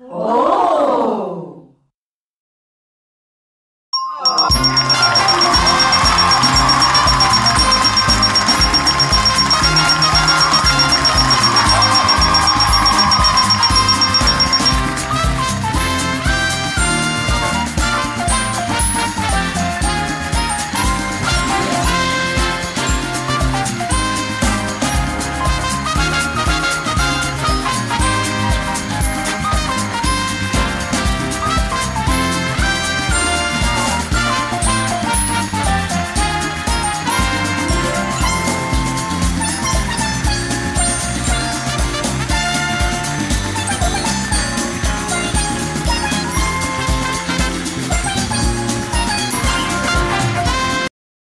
Oh.